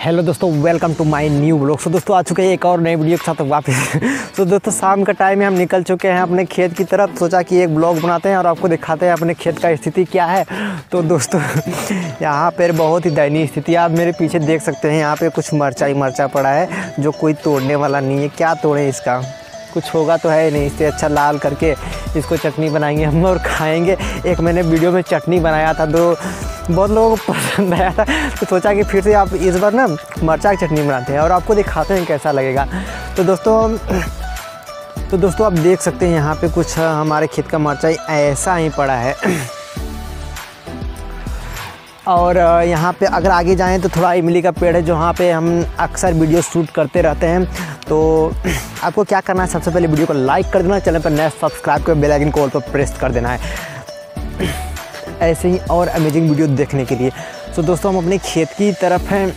Hello दोस्तों welcome to my new blog so दोस्तों, आ चुके हैं एक और नई वीडियो के साथ वापस। तो दोस्तों, शाम का टाइम है हम निकल चुके हैं अपने खेत की तरफ़। सोचा कि एक ब्लॉग बनाते हैं और आपको दिखाते हैं अपने खेत का स्थिति क्या है। तो दोस्तों, यहाँ पर बहुत ही दयनीय स्थिति आप मेरे पीछे देख सकते हैं, यहाँ पर कुछ मरचा ही मरचा पड़ा है, जो कोई तोड़ने वाला नहीं है। क्या तोड़े इसका? कुछ होगा तो है नहीं, इससे अच्छा लाल करके इसको चटनी बनाएँगे हम और खाएँगे। एक मैंने वीडियो में चटनी बनाया था तो बहुत लोगों को पसंद आया था तो सोचा कि फिर से आप इस बार ना मरचा की चटनी बनाते हैं और आपको दिखाते हैं कैसा लगेगा। तो दोस्तों तो दोस्तों, आप देख सकते हैं यहाँ पे कुछ हमारे खेत का मरचा ऐसा ही पड़ा है। और यहाँ पे अगर आगे जाएँ तो थोड़ा इमली का पेड़ है जहाँ पे हम अक्सर वीडियो शूट करते रहते हैं। तो आपको क्या करना है, सबसे पहले वीडियो को लाइक कर देना, चैनल पर नया सब्सक्राइब कर बेल आइकन को ऑल पर प्रेस कर देना है। ऐसे ही और अमेजिंग वीडियो देखने के लिए। तो दोस्तों, हम अपने खेत की तरफ़ हैं।